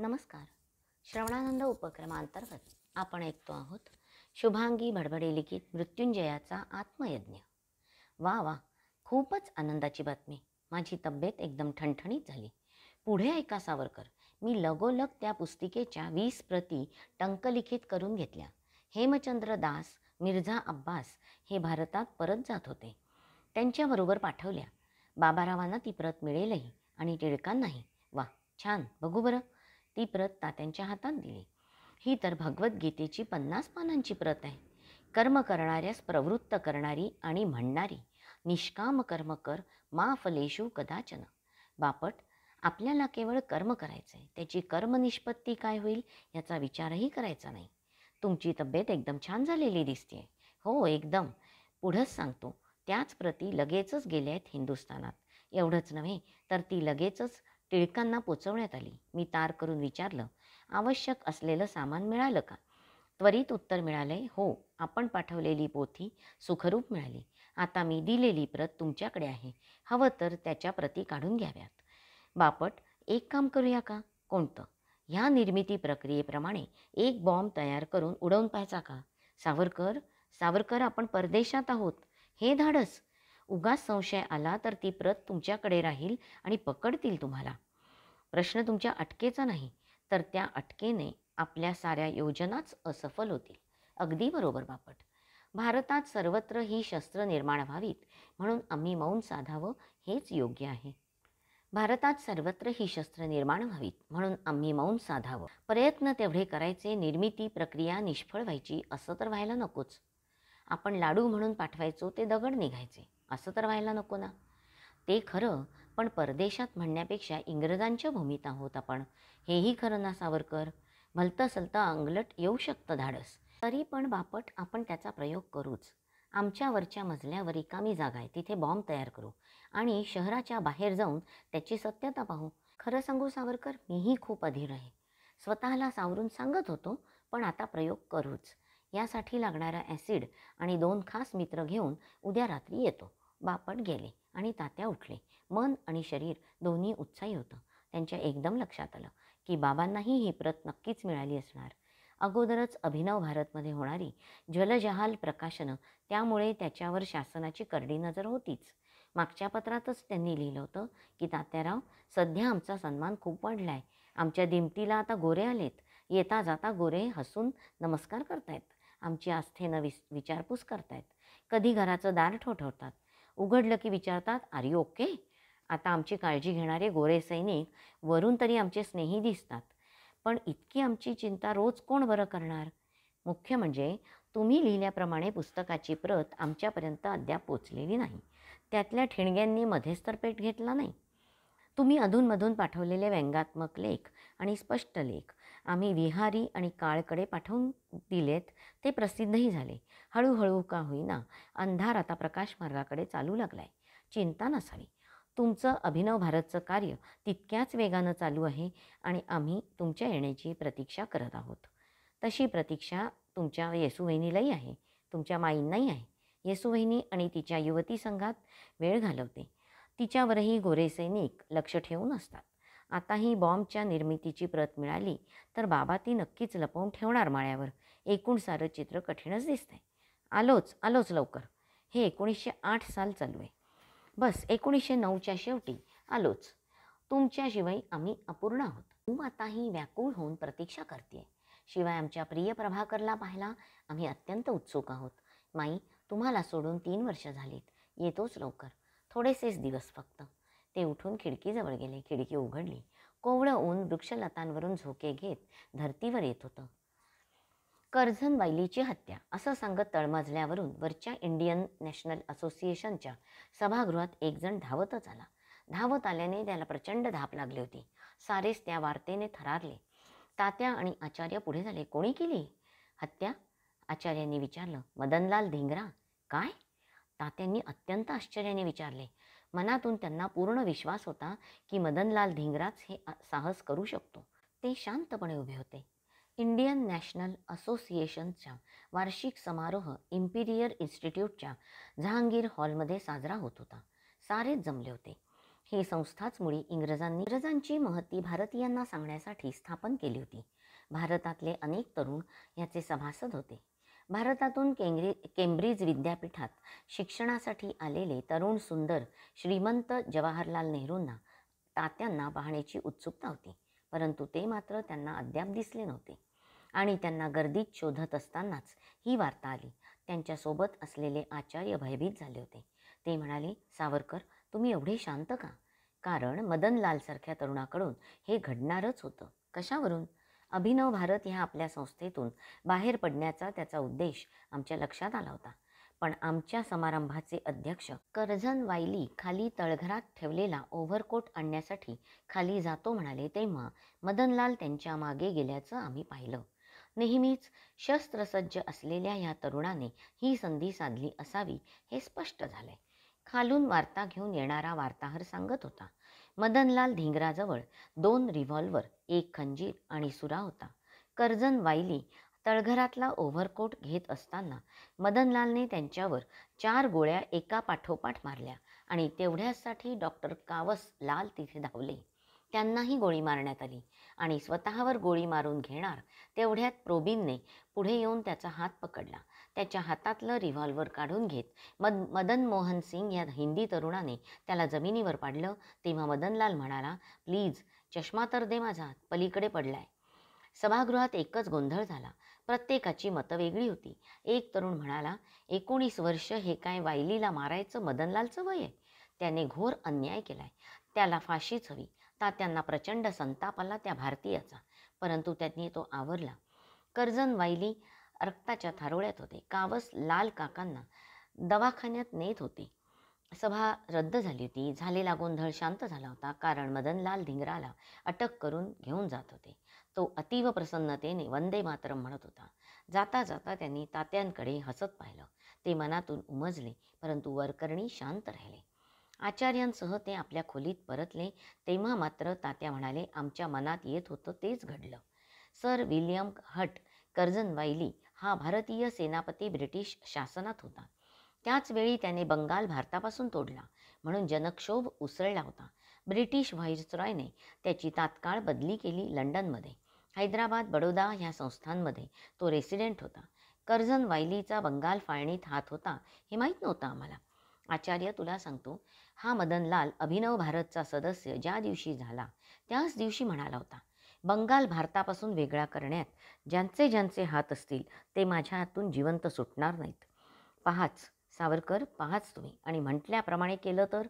नमस्कार. श्रवणानंद उपक्रमांतर्गत आपण ऐकतो आहोत शुभांगी भडभडे लिखित मृत्युंजयाचा आत्मयज्ञ. वा वा खूपच आनंदाची बातमी. माझी तब्येत एकदम ठणठणीत झाली. पुढे ऐका सावरकर मी लगोलग त्या पुस्तिकेच्या वीस प्रती टंकलिखित करून घेतल्या. हेमचंद्र दास मिर्झा अब्बास हे भारतात परत जात होते. त्यांच्याबरोबर पाठवल्या. बाबारावांना ती प्रत मिळेलही आणि टिळकांनाही. वा छान. बघू बरं. ती प्रत तात्यांच्या हातात दिली. ही तर भगवद्गीतेची पन्नास पानांची प्रत आहे. कर्म करणाऱ्यास प्रवृत्त करणारी आणि म्हणणारी. निष्काम कर्म कर मा फलेशू कदाचन. बापट आपल्याला केवळ कर्म करायचं आहे त्याची कर्मनिष्पत्ती काय होईल याचा विचारही करायचा नाही. तुमची तब्येत एकदम छान झालेली दिसते हो एकदम. पुढंच सांगतो. त्याच प्रती लगेचच गेल्या आहेत हिंदुस्थानात. एवढंच नव्हे तर ती लगेचच टिळकांना पोचवण्यात आली. मी तार करून विचारलं आवश्यक असलेलं सामान मिळालं का? त्वरित उत्तर मिळाले हो आपण पाठवलेली पोथी सुखरूप मिळाली. आता मी दिलेली प्रत तुमच्याकडे आहे. हवं तर त्याच्या प्रती काढून घ्याव्यात. बापट एक काम करूया का? कोणतं? ह्या निर्मिती प्रक्रियेप्रमाणे एक बॉम्ब तयार करून उडवून पाहायचा का? सावरकर सावरकर आपण परदेशात आहोत. हे धाडस. उगाच संशय आला तर ती प्रत तुमच्याकडे राहील आणि पकडतील तुम्हाला. प्रश्न तुमच्या अटकेचा नाही तर त्या अटकेने आपल्या साऱ्या योजनाच असफल होतील. अगदी बरोबर बापट. भारतात सर्वत्र ही शस्त्र निर्माण व्हावीत म्हणून आम्ही मौन साधावं हेच योग्य आहे. भारतात सर्वत्र ही शस्त्र निर्माण व्हावीत म्हणून आम्ही मौन साधावं. प्रयत्न तेवढे करायचे निर्मिती प्रक्रिया निष्फळ व्हायची असं तर व्हायला नकोच. आपण लाडू म्हणून पाठवायचो ते दगड निघायचे. असं तर व्हायला नको ना. ते खरं पण परदेशात म्हणण्यापेक्षा इंग्रजांच्या भूमीत आहोत आपण. हेही खरं ना सावरकर? भलतं सलतं अंगलट येऊ शकतं धाडस. तरी पण बापट आपण त्याचा प्रयोग करूच. आमच्यावरच्या मजल्यावर रिकामी जागा आहे. तिथे बॉम्ब तयार करू. आणि शहराच्या बाहेर जाऊन त्याची सत्यता पाहू. खरं सांगू सावरकर मीही खूप अधीर आहे. स्वतःला सावरून सांगत होतो पण आता प्रयोग करूच. यासाठी लागणारा ॲसिड आणि दोन खास मित्र घेऊन उद्या रात्री येतो. बापट गेले आणि तात्या उठले. मन आणि शरीर दोन्ही उत्साही होतं. त्यांच्या एकदम लक्षात आलं की बाबांनाही ही प्रत नक्कीच मिळाली असणार. अगोदरच अभिनव भारतमध्ये होणारी जलजहाल प्रकाशनं त्यामुळे त्याच्यावर शासनाची करडी नजर होतीच. मागच्या पत्रातच त्यांनी लिहिलं होतं की तात्याराव सध्या आमचा सन्मान खूप वाढला आहे आमच्या दिमतीला आता गोरे आलेत. येता जाता गोरे हसून नमस्कार करतायत. आमची आस्थेनं विस विचारपूस करतायत. कधी घराचं दार ठोठवतात. उघडलं की विचारतात आर यू ओके. आता आमची काळजी घेणारे गोरे सैनिक वरून तरी आमचे स्नेही दिसतात. पण इतकी आमची चिंता रोज कोण बरं करणार? मुख्य म्हणजे तुम्ही लिहिल्याप्रमाणे पुस्तकाची प्रत आमच्यापर्यंत अद्याप पोचलेली नाही. त्यातल्या ठिणग्यांनी मध्येच तर पेट घेतला नाही. तुम्ही अधूनमधून पाठवलेले व्यंगात्मक लेख आणि स्पष्ट लेख आम्ही विहारी आणि काळकडे पाठवून दिलेत ते प्रसिद्धही झाले. हळूहळू का होईना अंधार आता प्रकाश मार्गाकडे चालू लागला आहे चिंता नसावी. तुमचं अभिनव भारतचं कार्य तितक्याच वेगानं चालू आहे आणि आम्ही तुमच्या येण्याची प्रतीक्षा करत आहोत. तशी प्रतीक्षा तुमच्या येसूवहिनीलाही आहे तुमच्या माईंनाही आहे. येसूवहिनी आणि तिच्या युवती संघात वेळ घालवते. तिच्यावरही गोरे सैनिक लक्ष ठेवून असतात. आता ही बॉम्बच्या निर्मितीची प्रत मिळाली तर बाबा ती नक्कीच लपवून ठेवणार माळ्यावर. एकूण सारं चित्र कठीणच दिसतंय. आलोच आलोच लवकर. हे एकोणीसशे आठ साल चालू आहे. बस एकोणीसशे नऊच्या शेवटी आलोच. तुमच्याशिवाय आम्ही अपूर्ण आहोत. तू आताही व्याकुळ होऊन प्रतीक्षा करते शिवाय आमच्या प्रिय प्रभाकरला पाहायला आम्ही अत्यंत उत्सुक आहोत. माई तुम्हाला सोडून तीन वर्ष झालीत. येतोच लवकर. थोडेसेच दिवस फक्त. ते उठून खिडकीजवळ गेले. खिडकी उघडली. कोवळं ऊन वृक्षलतांवरून झोके घेत धर्तीवर येत होतं. कर्झन वायलीची हत्या असं सांगत तळमजल्यावरून वरच्या इंडियन नॅशनल असोसिएशनच्या सभागृहात एकजण धावतच आला. धावत आल्याने त्याला प्रचंड धाप लागली होती. सारेच त्या वार्तेने थरारले. तात्या आणि आचार्य पुढे झाले. कोणी केली? हत्या? आचार्यांनी विचारलं. मदनलाल धिंगरा? काय? तात्यांनी अत्यंत आश्चर्याने विचारले. मनातून त्यांना पूर्ण विश्वास होता की मदनलाल धिंगराच हे साहस करू शकतो. ते शांतपणे उभे होते. इंडियन नॅशनल असोसिएशनचा वार्षिक समारोह इम्पिरियर इन्स्टिट्यूटच्या जहांगीर हॉलमध्ये साजरा होत होता. सारेच जमले होते. ही संस्थाच मुळी इंग्रजांनी इंग्रजांची महती भारतीयांना सांगण्यासाठी स्थापन केली होती. भारतातले अनेक तरुण याचे सभासद होते. भारतातून केंग्री केम्ब्रिज विद्यापीठात शिक्षणासाठी आलेले तरुण सुंदर श्रीमंत जवाहरलाल नेहरूंना तात्यांना पाहण्याची उत्सुकता होती परंतु ते मात्र त्यांना अद्याप दिसले नव्हते. आणि त्यांना गर्दीत शोधत असतानाच ही वार्ता आली. त्यांच्यासोबत असलेले आचार्य भयभीत झाले होते. ते म्हणाले सावरकर तुम्ही एवढे शांत का? कारण मदनलालसारख्या तरुणाकडून हे घडणारच होतं. कशावरून? अभिनव भारत ह्या आपल्या संस्थेतून बाहेर पडण्याचा त्याचा उद्देश आमच्या लक्षात आला होता. पण आमच्या समारंभाचे अध्यक्ष कर्झन वायली खाली तळघरात ठेवलेला ओव्हरकोट आणण्यासाठी खाली जातो म्हणाले तेव्हा मदनलाल त्यांच्या मागे गेल्याचं आम्ही पाहिलं. नेहमीच शस्त्रसज्ज असलेल्या या तरुणाने ही संधी साधली असावी हे स्पष्ट झालंय. खालून वार्ता घेऊन येणारा वार्ताहर सांगत होता मदनलाल धिंगराजवळ दोन रिव्हॉल्वर एक खंजीर आणि सुरा होता. कर्जन वायली तळघरातला ओव्हरकोट घेत असताना मदनलालने त्यांच्यावर चार गोळ्या एका पाठोपाठ मारल्या आणि तेवढ्यासाठी डॉक्टर कावस लाल तिथे धावले. त्यांनाही गोळी मारण्यात आली आणि स्वतःवर गोळी मारून घेणार तेवढ्यात प्रोबिनने पुढे येऊन त्याचा हात पकडला. त्याच्या हातातलं रिव्हॉल्वर काढून घेत. मद मदन मोहन सिंग या हिंदी तरुणाने त्याला जमिनीवर पाडलं. तेव्हा मदनलाल म्हणाला प्लीज चष्मा तर दे माझा पलीकडे पडलाय. सभागृहात एकच गोंधळ झाला. प्रत्येकाची मतं वेगळी होती. एक तरुण म्हणाला एकोणीस वर्ष हे काय वायलीला मारायचं मदनलालचं वय आहे? त्याने घोर अन्याय केलाय. त्याला फाशीच हवी. तात्यांना प्रचंड संताप आला त्या भारतीयाचा. परंतु त्यांनी तो आवरला. कर्जन वायली रक्ताच्या थारोळ्यात होते. कावस लाल काकांना दवाखान्यात नेत होते. सभा रद्द झाली होती. झालेला गोंधळ शांत झाला होता. कारण मदनलाल धिंगराला अटक करून घेऊन जात होते. तो अतीव प्रसन्नतेने वंदे मातरम म्हणत होता. जाता जाता त्यांनी तात्यांकडे हसत पाहिलं. ते मनातून उमजले परंतु वरकरणी शांत राहिले. आचार्यांसह ते आपल्या खोलीत परतले. तेव्हा मात्र तात्या म्हणाले आमच्या मनात येत होतं तेच घडलं. Sir William Hutt Curzon Wyllie हा भारतीय सेनापती ब्रिटिश शासनात होता. त्याच वेळी त्याने बंगाल भारतापासून तोडला म्हणून जनक्षोभ उसळला होता. ब्रिटिश व्हाईसरॉयने त्याची तात्काळ बदली केली लंडनमध्ये. हैदराबाद बडोदा ह्या संस्थांमध्ये तो रेसिडेंट होता. कर्जन वायलीचा बंगाल फाळणीत हात होता हे माहीत नव्हतं आम्हाला. आचार्य तुला सांगतो हा मदनलाल अभिनव भारतचा सदस्य ज्या दिवशी झाला त्याच दिवशी म्हणाला होता. बंगाल भारतापासून वेगळा करण्यात ज्यांचे ज्यांचे हात असतील ते माझ्या हातून जिवंत सुटणार नाहीत. पहाच सावरकर पहाच तुम्ही. आणि म्हटल्याप्रमाणे केलं तर?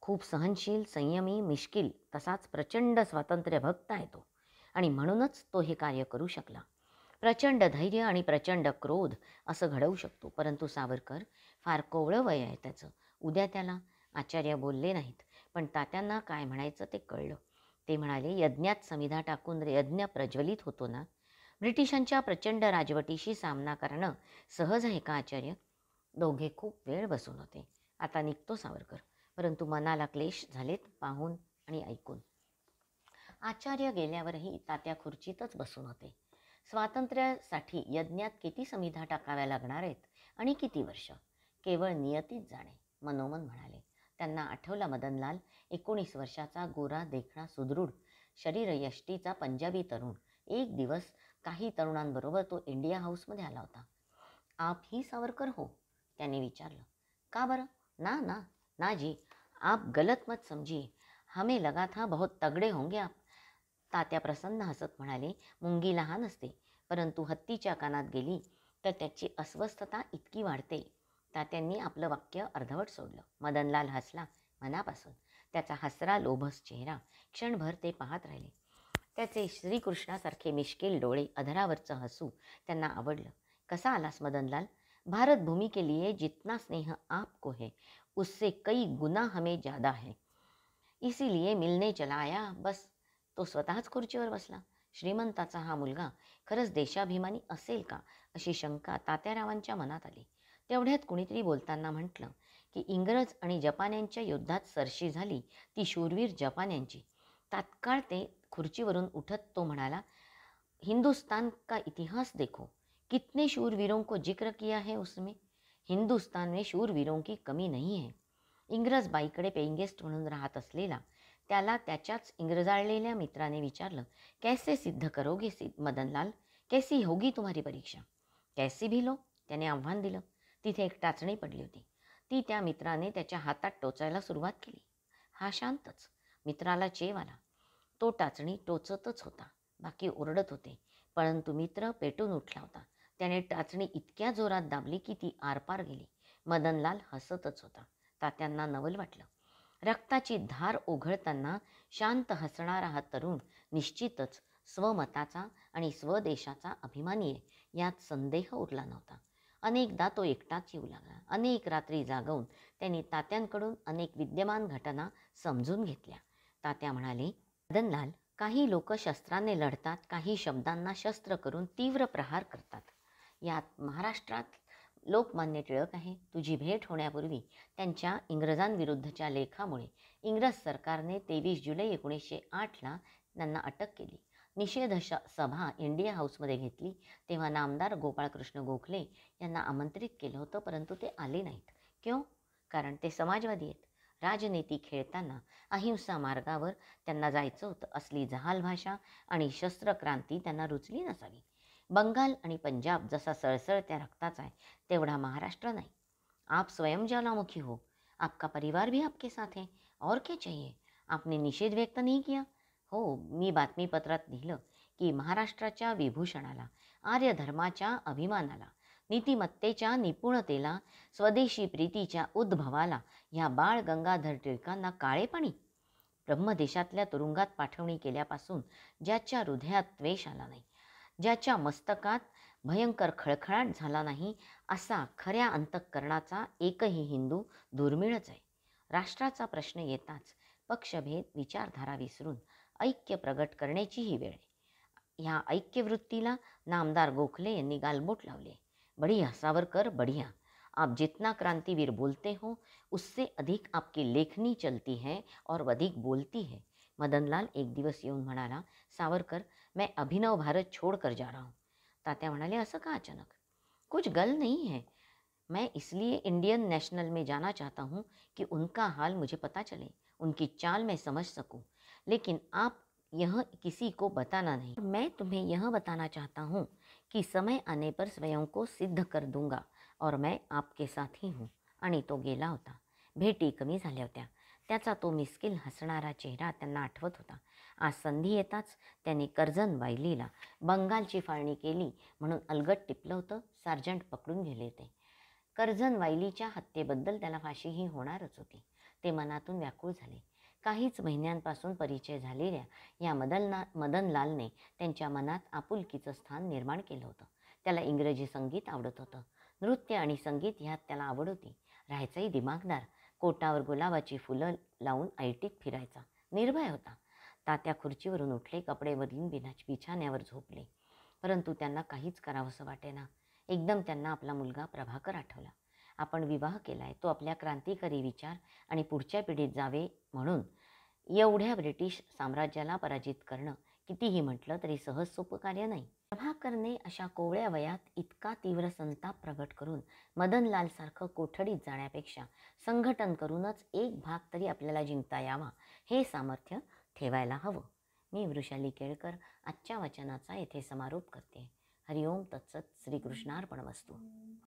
खूप सहनशील संयमी मिश्किल तसाच प्रचंड स्वातंत्र्य भक्त आहे तो. आणि म्हणूनच तो हे कार्य करू शकला. प्रचंड धैर्य आणि प्रचंड क्रोध असं घडवू शकतो. परंतु सावरकर फार कोवळं वय आहे त्याचं. उद्या त्याला आचार्य बोलले नाहीत. पण तात्यांना काय म्हणायचं ते कळलं. ते म्हणाले यज्ञात समिधा टाकून यज्ञ प्रज्वलित होतो ना? ब्रिटिशांच्या प्रचंड राजवटीशी सामना करणं सहज आहे का आचार्य? दोघे खूप वेळ बसून होते. आता निघतो सावरकर. परंतु मनाला क्लेश झालेत पाहून आणि ऐकून. आचार्य गेल्यावरही तात्या खुर्चीतच बसून होते. स्वातंत्र्यासाठी यज्ञात किती समिधा टाकाव्या लागणार आहेत आणि किती वर्ष? केवळ नियतीत जाणे मनोमन म्हणाले. त्यांना आठवला मदनलाल एकोणीस वर्षाचा गोरा देखणा सुदृढ शरीर यष्टीचा पंजाबी तरुण. एक दिवस काही तरुणांबरोबर तो इंडिया हाऊसमध्ये आला होता. आप ही सावरकर हो त्याने विचारलं. का बरं? ना ना ना जी आप गलत मत समजी हमें लगा था बहुत तगडे होंगे आप. तात्या प्रसन्न हसत म्हणाले मुंगी लहान असते परंतु हत्तीच्या कानात गेली तर त्याची अस्वस्थता इतकी वाढते. तात्यांनी आपलं वाक्य अर्धवट सोडलं. मदनलाल हसला मनापासून. त्याचा हसरा लोभस चेहरा. क्षणभर ते पाहत राहिले. त्याचे श्रीकृष्णासारखे मिश्किल डोळे अधरावरचं हसू त्यांना आवडलं. कसा आलास मदनलाल? भारत भूमि के लिए जितना स्नेह आपको है उससे कई गुना हमें ज़्यादा है. इसीलिए मिलने चला आया बस. तो स्वतःच खुर्चीवर बसला. श्रीमंताचा हा मुलगा खरंच देशाभिमानी असेल का? अशी शंका तात्यारावांच्या मनात आली. तेवढ्यात कुणीतरी बोलताना म्हटलं की इंग्रज आणि जपान्यांच्या युद्धात सरशी झाली ती शूरवीर जपान्यांची तात्काळ ते खुर्चीवरून उठत तो म्हणाला हिंदुस्तान का इतिहास देखो? कितने शूरवीरों को जिक्र किया है उसमें? हिंदुस्तान में शूरवीरों की कमी नहीं है. इंग्रज बाईकडे पेंगेस्ट म्हणून राहत असलेला त्याला त्याच्याच इंग्रजाळलेल्या मित्राने विचारलं कैसे सिद्ध करोगे सि मदनलाल? कैसी होगी तुम्हारी परीक्षा? कैसी भी लो? त्याने आव्हान दिलं. तिथे एक टाचणी पडली होती. ती त्या मित्राने त्याच्या हातात टोचायला सुरुवात केली. हा शांतच. मित्राला चेव आला. तो टाचणी टोचतच होता. बाकी ओरडत होते. परंतु मित्र पेटून उठला होता. त्याने टाचणी इतक्या जोरात दाबली की ती आरपार गेली. मदनलाल हसतच होता. तात्यांना नवल वाटलं. रक्ताची धार ओघळताना शांत हसणारा हा तरुण निश्चितच स्वमताचा आणि स्वदेशाचा अभिमानी आहे. यात संदेह उरला नव्हता. अनेकदा तो एकटाच येऊ लागला. अनेक रात्री जागवून त्यांनी तात्यांकडून अनेक विद्यमान घटना समजून घेतल्या. तात्या म्हणाले मदनलाल काही लोक शस्त्राने लढतात काही शब्दांना शस्त्र करून तीव्र प्रहार करतात. यात महाराष्ट्रात लोकमान्य टिळक आहे. तुझी भेट होण्यापूर्वी त्यांच्या इंग्रजांविरुद्धच्या लेखामुळे इंग्रज सरकारने तेवीस जुलै एकोणीसशे आठला त्यांना अटक केली. निषेध सभा इंडिया हाऊसमध्ये घेतली तेव्हा नामदार गोपाळकृष्ण गोखले यांना आमंत्रित केलं होतं परंतु ते आले नाहीत. क्यों? कारण ते समाजवादी आहेत. राजनीती खेळताना अहिंसा मार्गावर त्यांना जायचं होतं. असली जहाल भाषा आणि शस्त्रक्रांती त्यांना रुचली नसावी. बंगाल आणि पंजाब जसा सळसळत्या रक्ताचा आहे तेवढा महाराष्ट्र नाही. आप स्वयं ज्वालामुखी हो. आपका परिवार भी आपके साथ है. और क्या चाहिए? आपने निषेध व्यक्त नहीं किया. हो मी बातमीपत्रात लिहिलं की महाराष्ट्राच्या विभूषणाला आर्य धर्माच्या अभिमानाला नीतिमत्तेच्या निपुणतेला स्वदेशी प्रीतीच्या उद्भवाला ह्या बाळ गंगाधर टिळकांना काळे पाणी. ब्रह्मदेशातल्या तुरुंगात पाठवणी केल्यापासून ज्याच्या हृदयात द्वेष आला नाही ज्याच्या मस्तकात भयंकर खळखळाट झाला नाही असा खऱ्या अंतःकरणाचा एकही हिंदू दुर्मिळच आहे. राष्ट्राचा प्रश्न येताच पक्षभेद विचारधारा विसरून ऐक्य प्रगट करण्याची ही वेळ ह्या ऐक्यवृत्तीला नामदार गोखले यांनी गालबोट लावले. बढिया, सावरकर, बढ़िया. आप जितना क्रांतिवीर बोलते हो, उससे अधिक आपकी लेखनी चलती है और अधिक बोलती है. मदनलाल एक दिवस येऊन म्हणाला, सावरकर, मैं अभिनव भारत छोड़कर जा रहा हूँ. तात्या म्हणाले असं का अचानक? कुछ गल नहीं है. मैं इसलिए इंडियन नेशनल में जाना चाहता हूँ कि उनका हाल मुझे पता चले, उनकी चाल मैं समझ सकूँ. लेकिन आप यह किसी को बताना नहीं। मैं तुम्हें यह बताना चाहता हूँ कि समय आने पर स्वयं को सिद्ध कर दूंगा और मैं आपके साथ ही। हूँ आणि तो गेला होता भेटी कमी झाल्या होत्या। त्याचा तो मिस्किल हसणारा चेहरा त्यांना आठवत होता। आज संधी येताच त्याने कर्जन वायलीला बंगालची फाळणी केली म्हणून अलगट टिपलं होतं सार्जंट पकडून गेले ते कर्जन वायलीच्या हत्येबद्दल त्याला फाशीही होणारच होती. ते मनातून व्याकुळ झाले. काहीच महिन्यांपासून परिचय झालेल्या या मदनला मदनलालने त्यांच्या मनात आपुलकीचं स्थान निर्माण केलं होतं. त्याला इंग्रजी संगीत आवडत होतं. नृत्य आणि संगीत ह्यात त्याला आवड होती. राहायचाही दिमागदार कोटावर गुलाबाची फुलं लावून ऐटीत फिरायचा. निर्भय होता. तात्या खुर्चीवरून उठले कपडे बदलून बिना बिछाण्यावर झोपले. परंतु त्यांना काहीच करावंसं वाटेना. एकदम त्यांना आपला मुलगा प्रभाकर आठवला. आपण विवाह केला आहे तो आपल्या क्रांतिकारी विचार आणि पुढच्या पिढीत जावे म्हणून एवढ्या ब्रिटिश साम्राज्याला पराजित करणं कितीही म्हटलं तरी सहज सोपं कार्य नाही. प्रभाकरने अशा कोवळ्या वयात इतका तीव्र संताप प्रगट करून मदनलालसारखं कोठडीत जाण्यापेक्षा संघटन करूनच एक भाग तरी आपल्याला जिंकता यावा हे सामर्थ्य ठेवायला हवं. मी वृषाली केळकर आजच्या वचनाचा येथे समारोप करते. हरिओम तत्सत श्रीकृष्णार्पण वस्तू